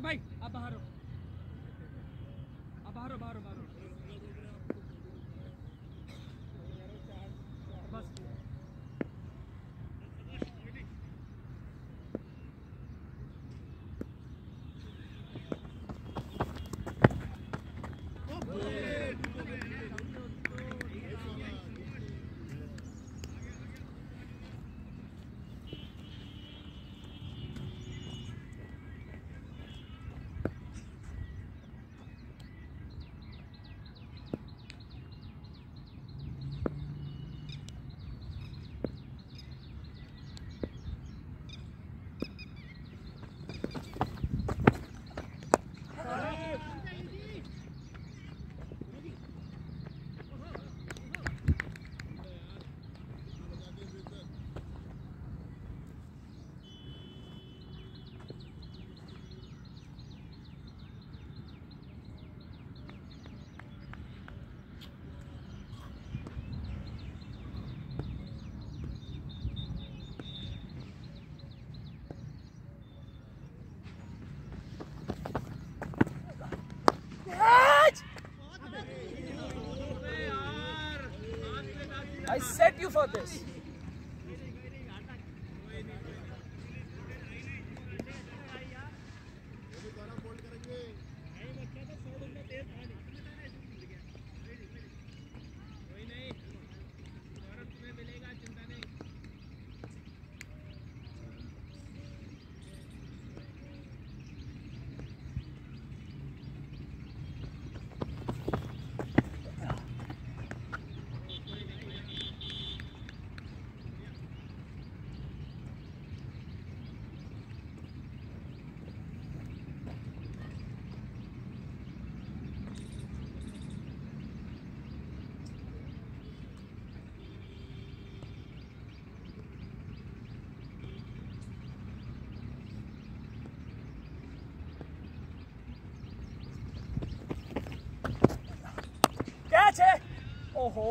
ভাই I set you for this. โอ้โห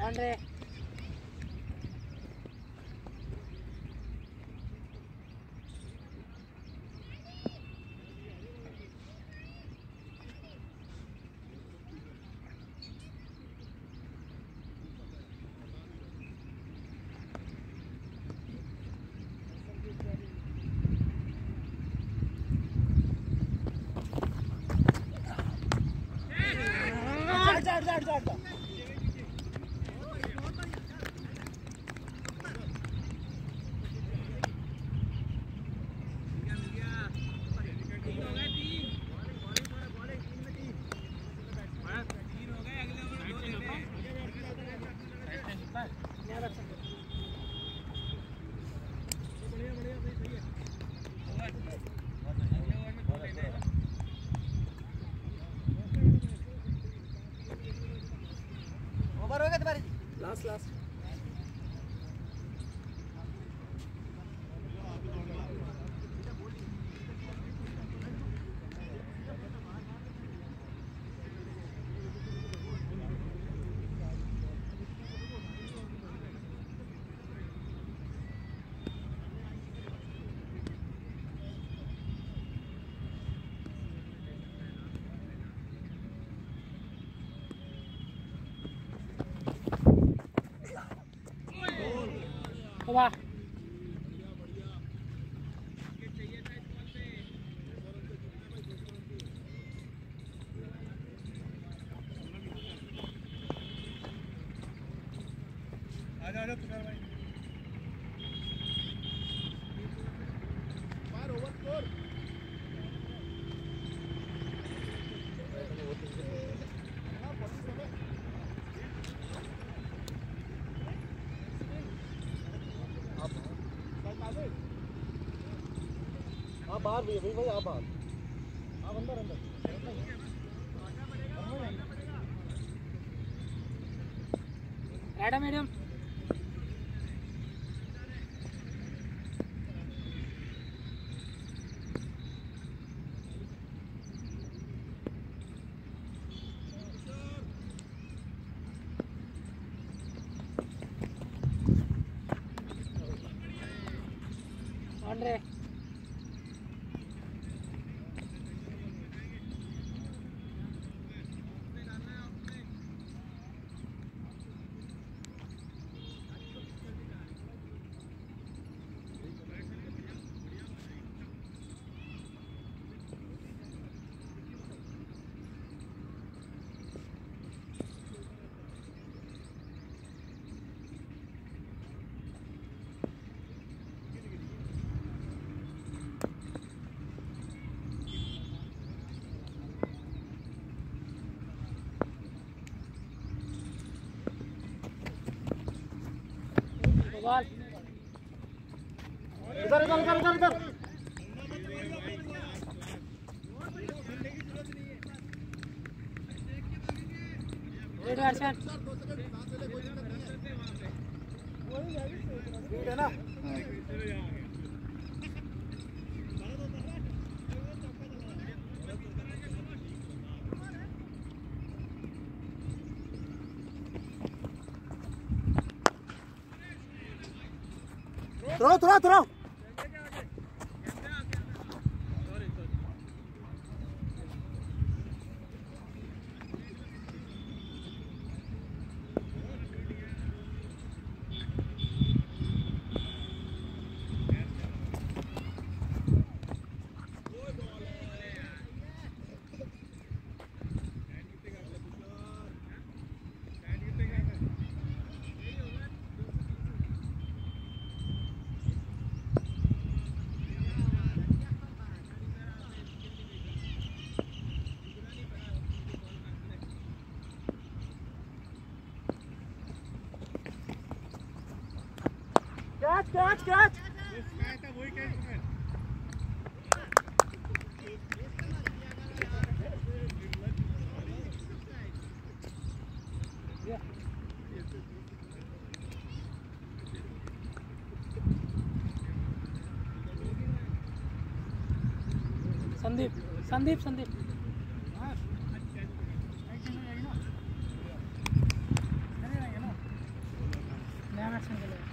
อันเด เพราะว่า आप बाहर भी भाई भाई आप बाहर आप अंदर अंदर राइडा मैडम ऑन रे बॉल इधर इधर इधर इधर इधर है ना Turão, Turão, Turão! Catch catch Sandeep Sandeep Sandeep नया बैट्समैन के लिए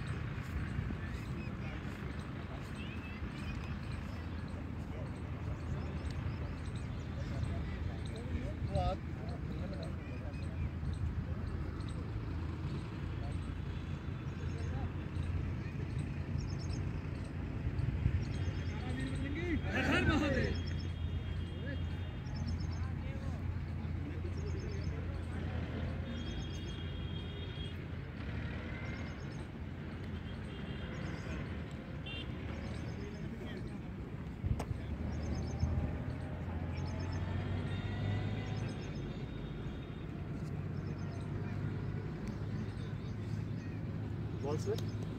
हर महादेव बॉल से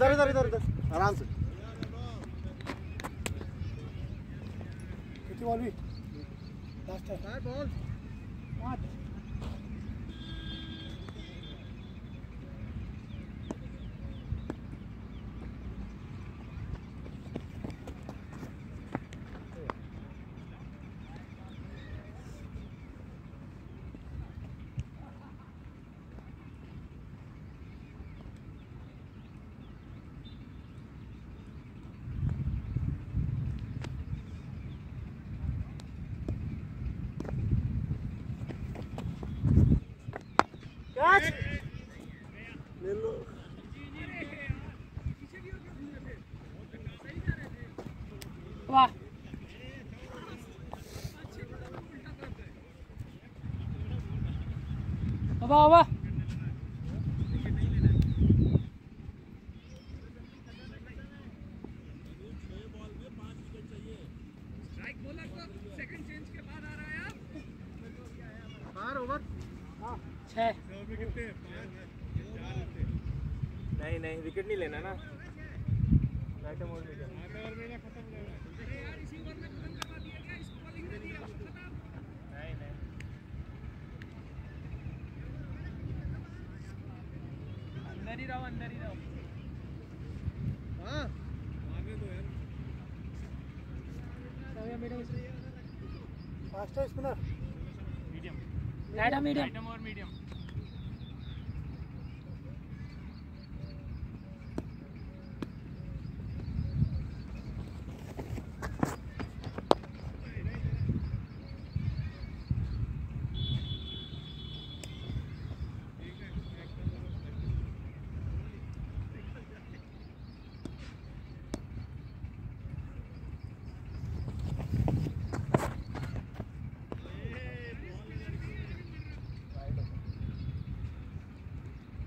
इधर इधर इधर इधर आराम से। कितनी बॉल भी लास्ट है बॉल पाँच कैच ले लो वाह वाह वाह स्ट्राइक बोला तो सेकंड चेंज के बाद आ रहा है आप बाहर ओवर छः नहीं नहीं विकेट नहीं लेना ना। राइट मोड में अरे यार इसी ओवर में खत्म करवा दिया गया इसको बॉलिंग दे दिया खत्म नहीं नहीं अंदर ही। रहो अंदर ही रहो हाँ faster spinner medium medium item और मीडियम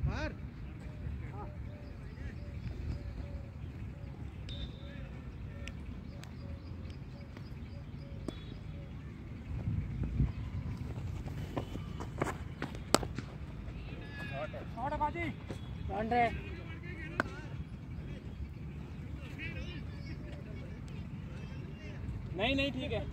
बाहर शॉट है बाजी नहीं नहीं ठीक हाँ।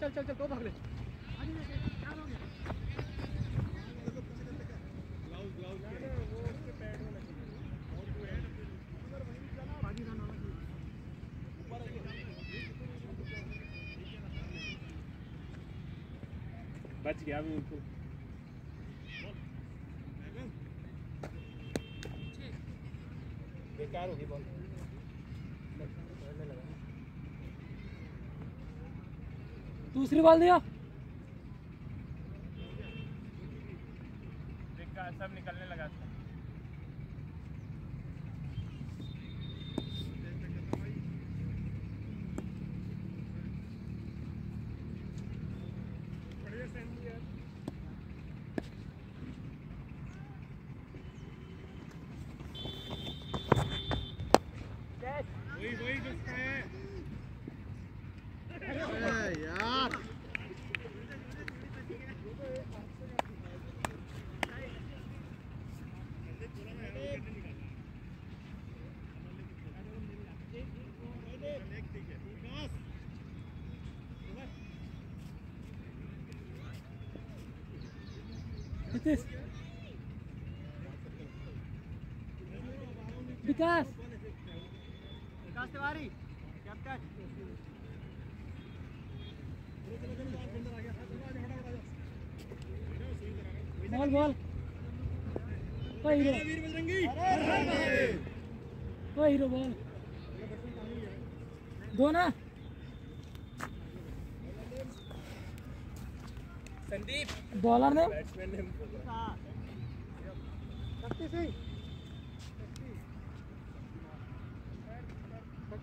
चल चल चल चल दो भाग ले। बच गया बिल्कुल बेकार होगी बॉल दूसरी बॉल दिया Vikas. Vikas Tiwari captain ball ball. कोई हीरो। कोई हीरो बॉल। दो ना। संदीप। बॉलर ने। बैट्समैन ने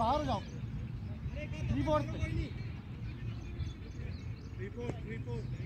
बाहर जाओ। रिपोर्ट रिपोर्ट रिपोर्ट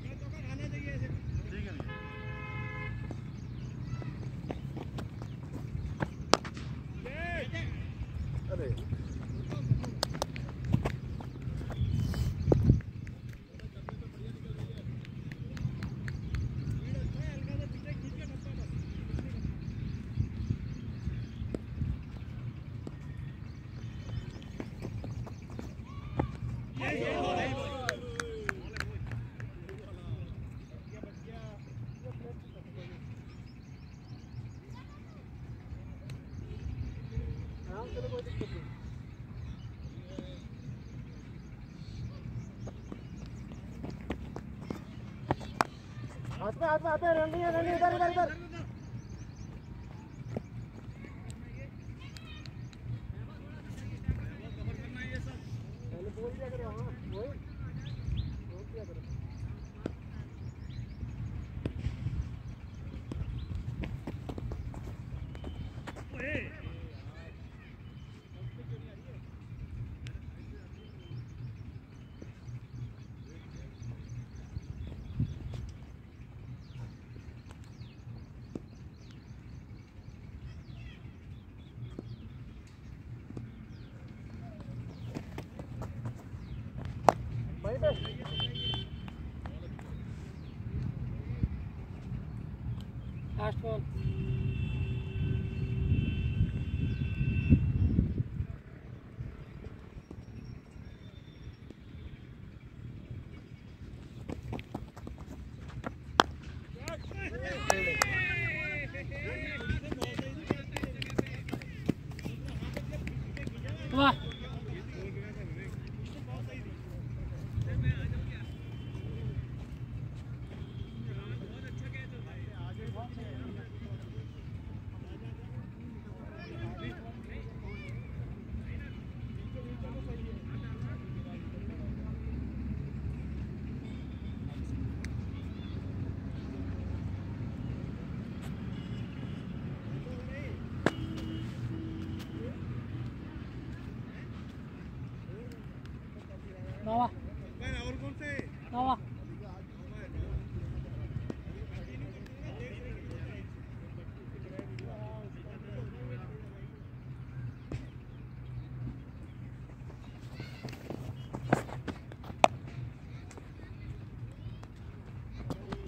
हाथ में हाथ में इधर इधर इधर।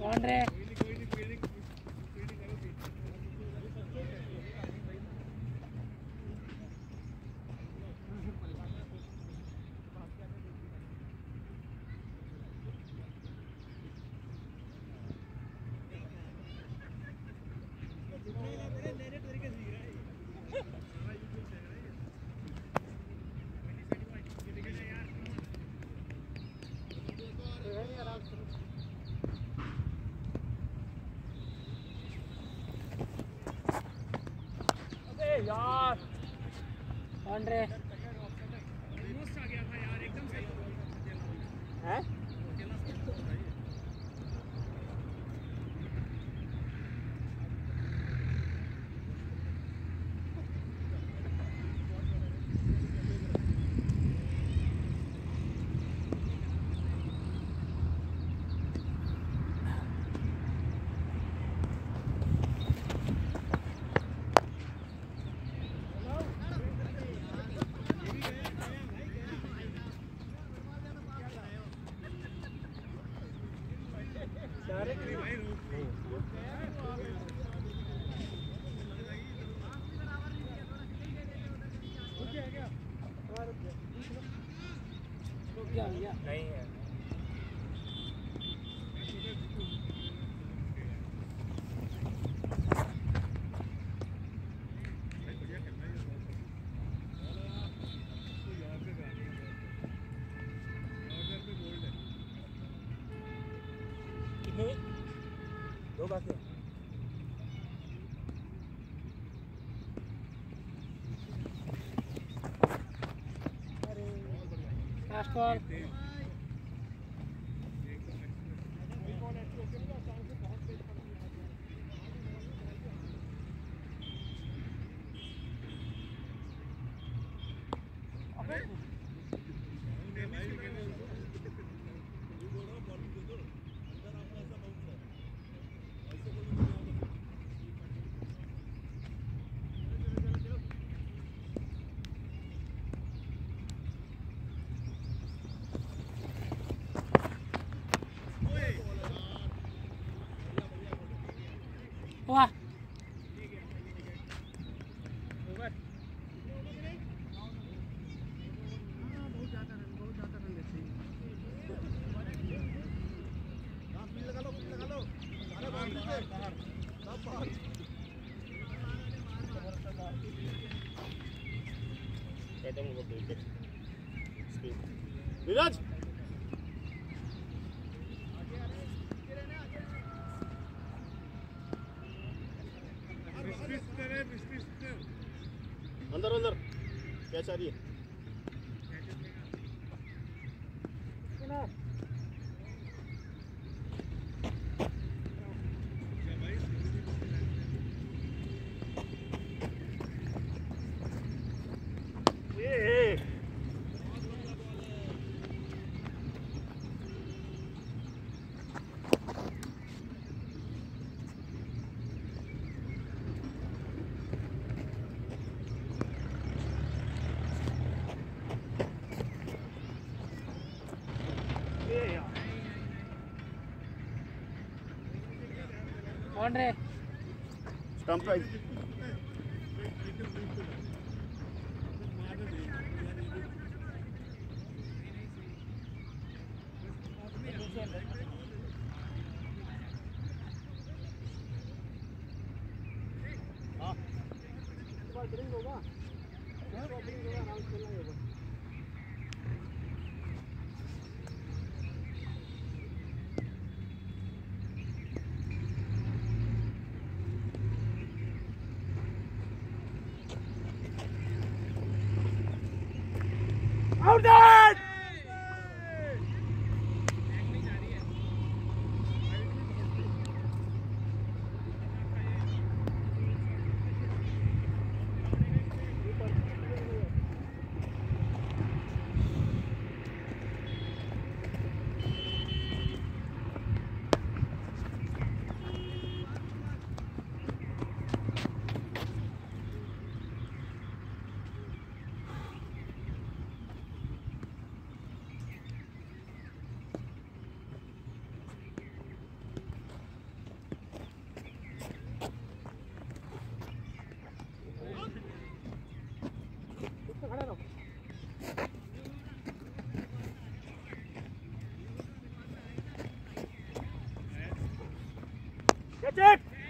कौन रे Andrés. नहीं है। नीरज। अंदर अंदर। कैच आ रही है ये है। ये यार कौन रे स्टंप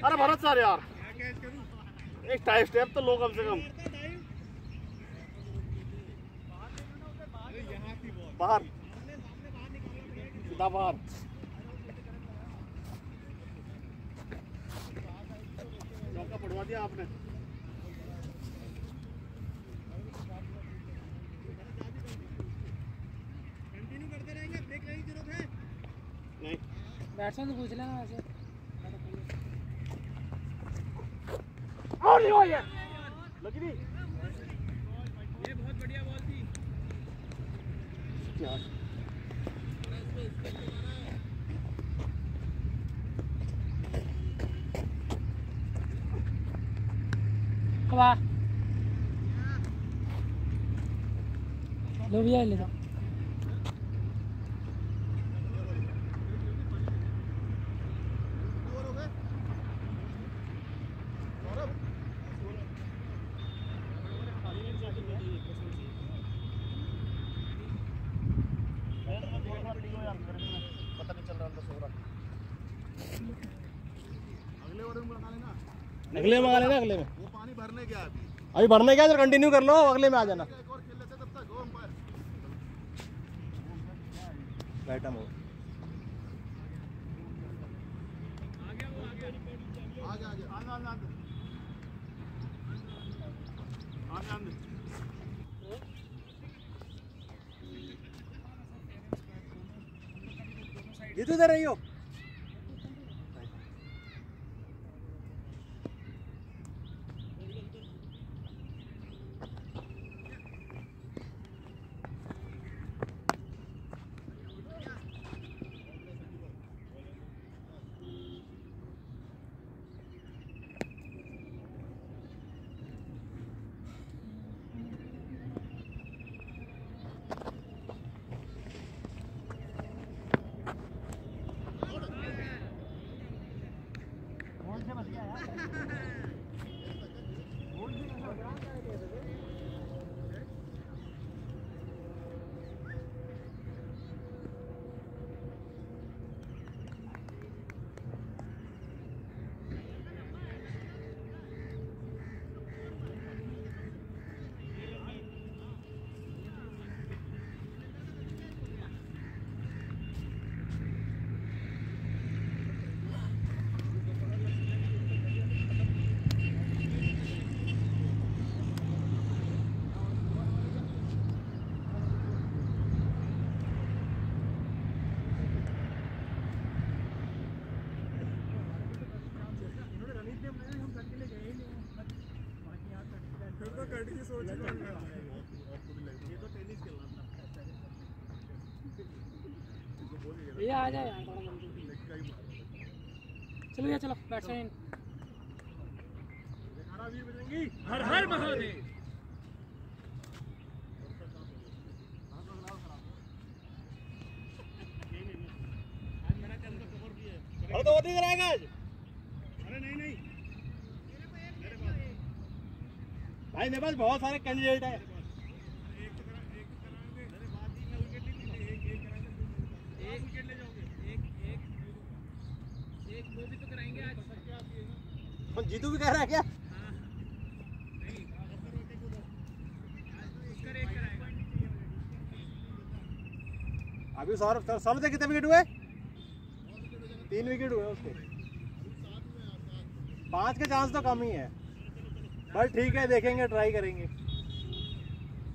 अरे भरत सर यार। एक टाइम स्टेप तो लो कम से कम। बाहर। बाहर। चौका पड़वा दिया आपने। बैट्समैन से पूछ लेना वैसे। क्या हवा लो भैया ले लो पता नहीं चल रहा अंदर सो रहा अगले ओवर में बना लेना अगले में मंगा लेना अगले में। वो पानी भरने गया अभी। अभी भरने क्या कंटिन्यू कर लो अगले में आ जाना एक और खेल लेते तब तक गो अंपायर बैठा हो आगे आगे आगे आगे आगे आगे आगे ये तो इधर रही हो भैया आ जाए यार थोड़ा जल्दी। चलो भैया चलो बैट्समैन हर हर महादेव अरे तो होती कराएगा आज अरे नहीं नहीं मेरे पास बहुत सारे कैंडिडेट हैं। तो जीतू भी कह रहा है क्या? अभी सौरभ सौरभ से कितने विकेट हुए? तीन विकेट हुए उसके। पाँच के चांस तो कम ही है। बस ठीक है देखेंगे ट्राई करेंगे।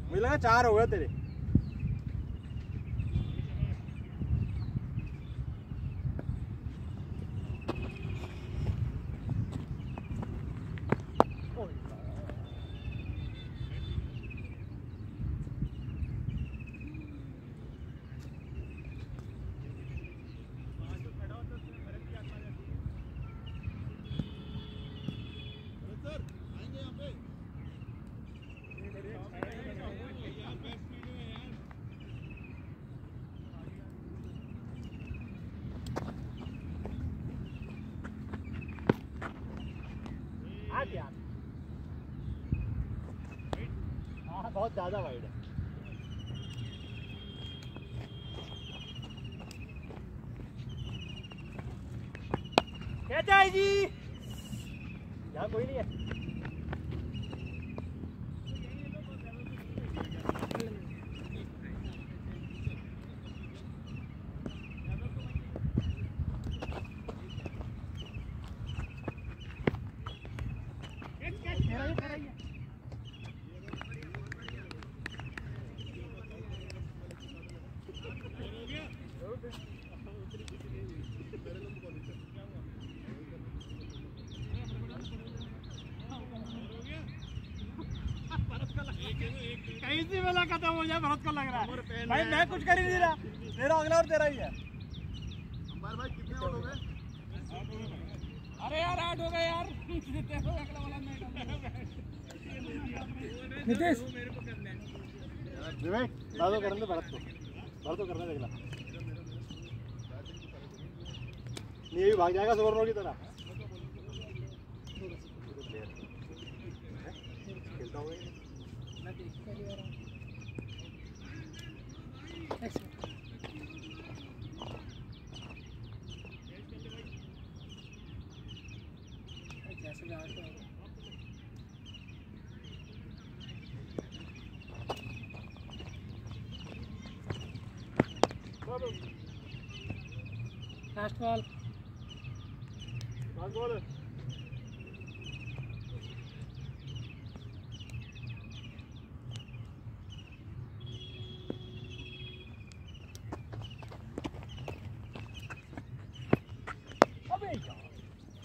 मुझे लगा चार हो गए तेरे सर आएँगे यहाँ पे आठ यार हाँ बहुत कहीं से मेला खत्म हो जाए भरत को लग रहा है। भाई मैं कुछ कर ही नहीं रहा। मेरा अगला और तेरा ही है। अंबार भाई कितने हो गए? अरे यार आठ हो गए यार। अगला वाला मैं नितेश। विवेक दादो करने दे भरत को। भरत को करने देगा नहीं ये भी भाग जाएगा सुवर्ण की तरह।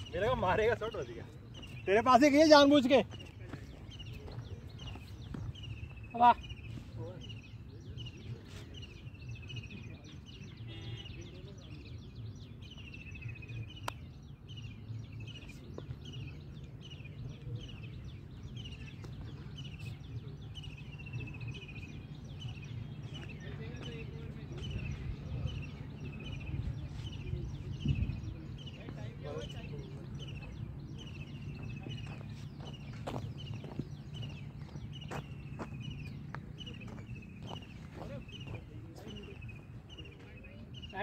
मेरे को मारेगा शॉट बच गया तेरे पास ही गई जानबूझ के वाह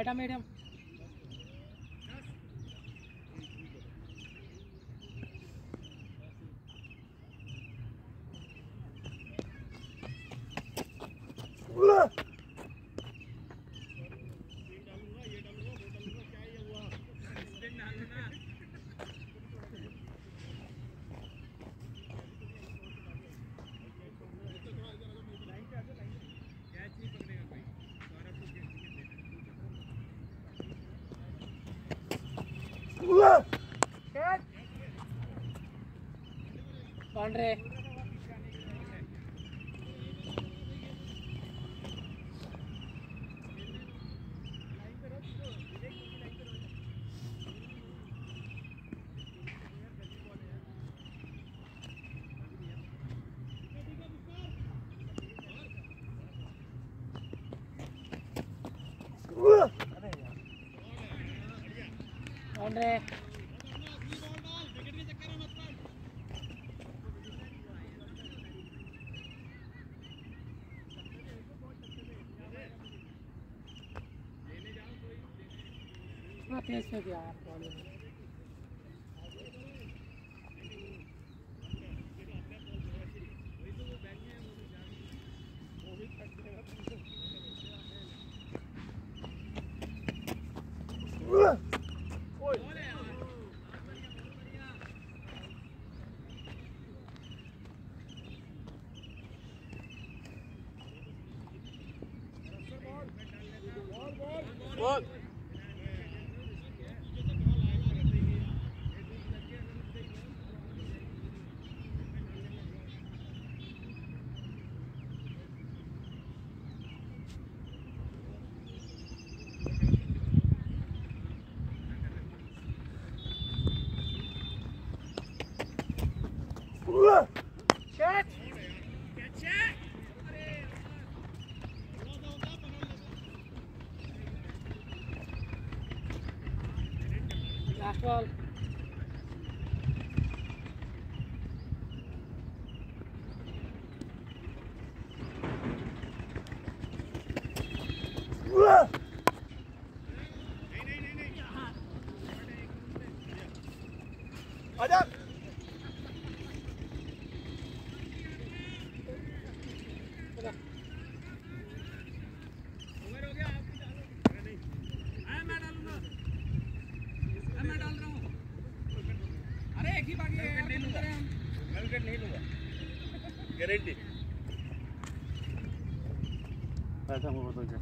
राइट है बाउंड्री इतना इसमें से दिया लास्ट बॉल आजा ओवर हो गया आप भी डालो हाँ मैं डालूँगा हाँ मैं डाल रहा हूँ अरे एक ही बाकी है यार नहीं लूँगा मैं विकेट नहीं लूँगा गारंटी ऐसा मुँह बदल के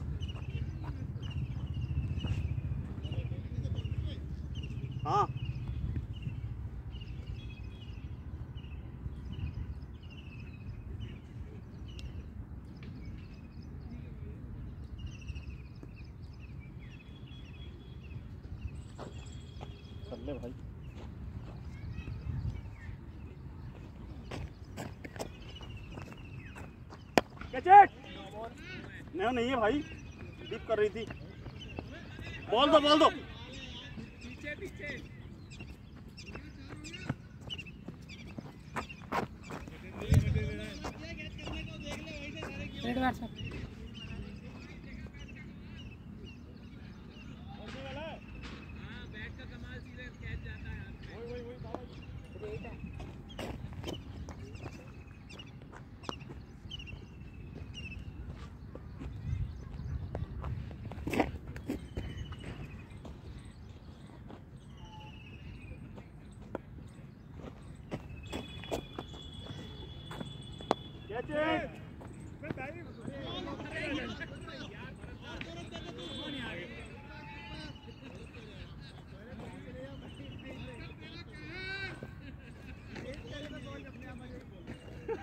हाँ कर ले भाई नहीं है भाई। डिप कर रही थी। बोल दो बोल दो। पीछे पीछे रेड बैट्समैन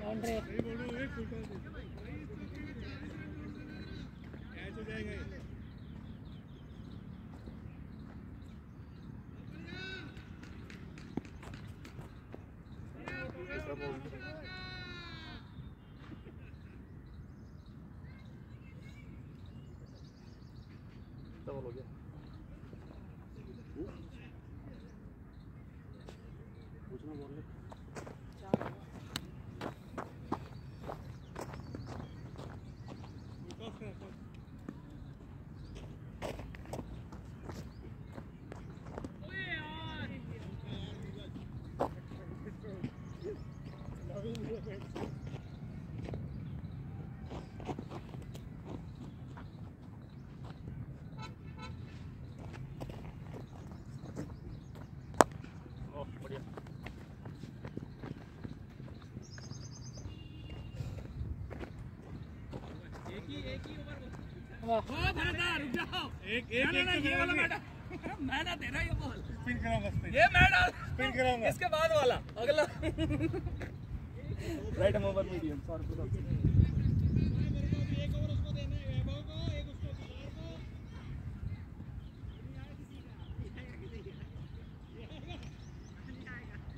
बाउंड्री डबल हो गया पूछना बोल ले ओह बढ़िया एक ही एक ही ओवर वाह ओ दादा रुक जाओ एक ना ना ना ये वाला मैडम मैं ना दे रहा ये बॉल। स्पिन कराऊँगा स्पिन ये मैं डाल स्पिन कराऊँगा इसके बाद वाला अगला। राइट हम ओवर मीडियम सर पूरा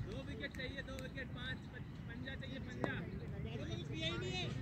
दो विकेट चाहिए दो विकेट पाँच पंजा चाहिए पंजा पंजा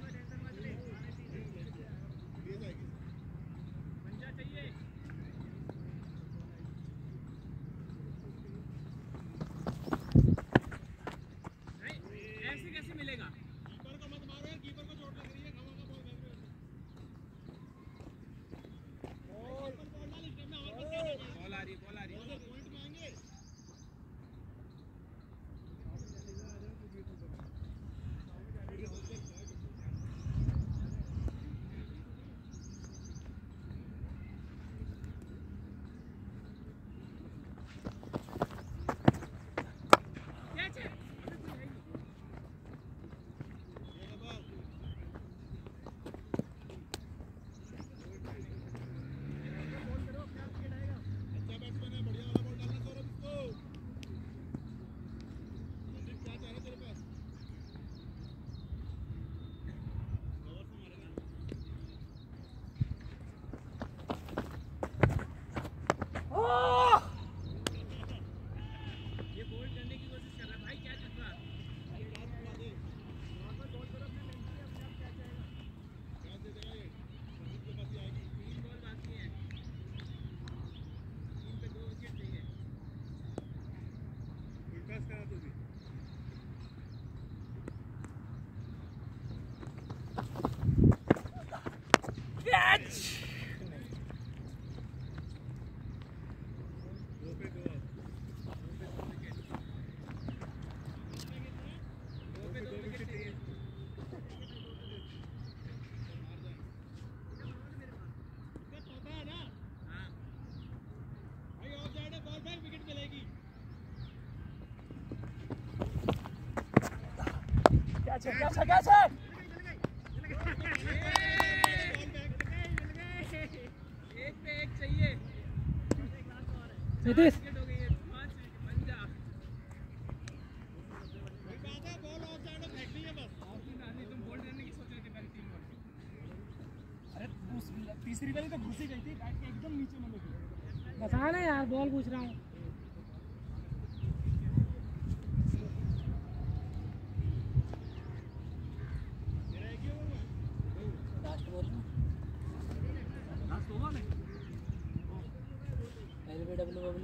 ¡Casa, casa!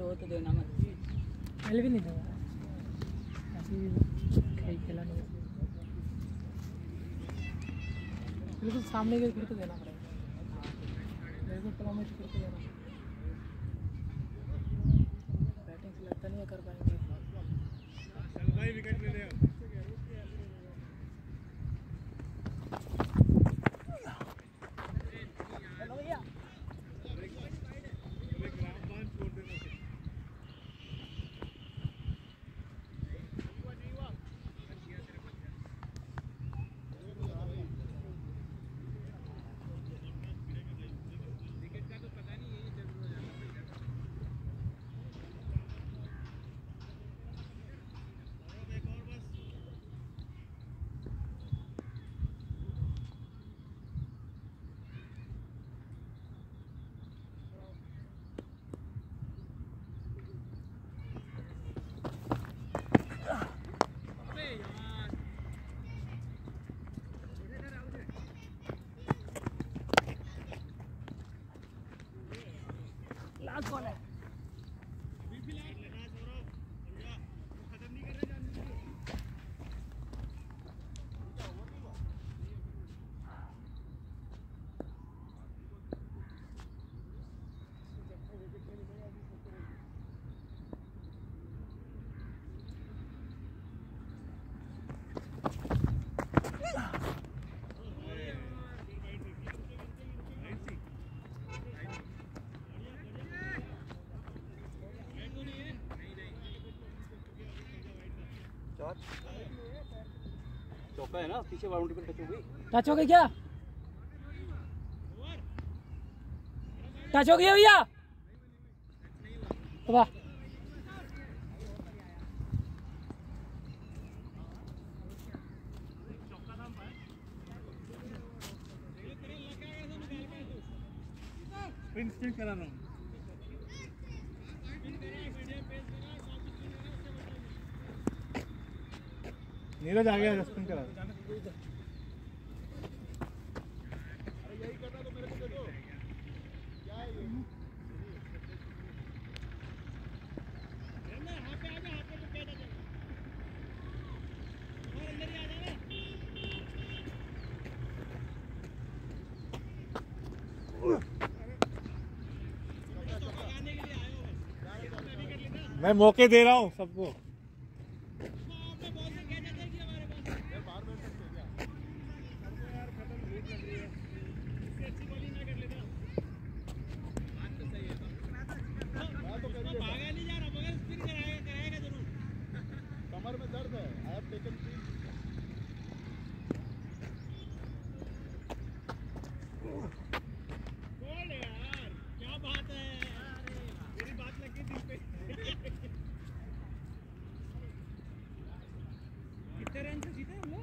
हो तो देना मत। पहले भी नहीं दूँगा बिल्कुल सामने के फिर तो देना पड़ेगा। बिल्कुल फिर तो देना बैटिंग से लगता नहीं है कर पाएँगे भाई विकेट ले ले अब लास्ट बॉल है चौका है ना पीछे बाउंड्री पर टच हो गई टच हो गई क्या? टच हो गया भैया? वाह। करा रहा हूँ नीरज आ गया स्पिन करा। मैं मौके दे रहा हूँ सबको कमर में दर्द है आई हैव टेकन कितने रन से जीते हम लोग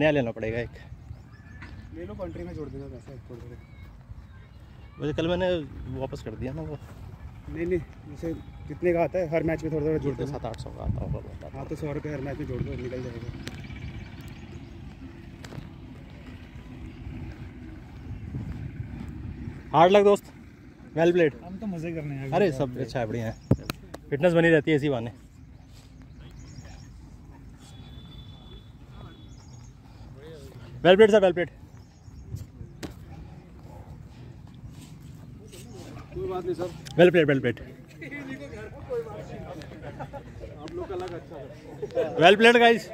नया लेना पड़ेगा एक। ले लो कंट्री में जोड़ देना पैसा छोड़ दो। वैसे कल मैंने वापस कर दिया ना वो। नहीं नहीं जैसे कितने का आता है? हर मैच में थोड़ा थोड़ा जोड़ जोड़ते दो सात आठ सौ का आता होगा हाँ तो सौ रुपये हर मैच में जोड़ दो निकल जाएगा। हार्ड लक दोस्त। वेल प्लेड हम तो मज़े करने हैं। अरे सब अच्छा है बढ़िया है। फिटनेस बनी रहती है इसी बहाने। Well played sir well played. कोई बात नहीं sir. Well played well played. आप लोग का अच्छा वेल प्लेट गाइस।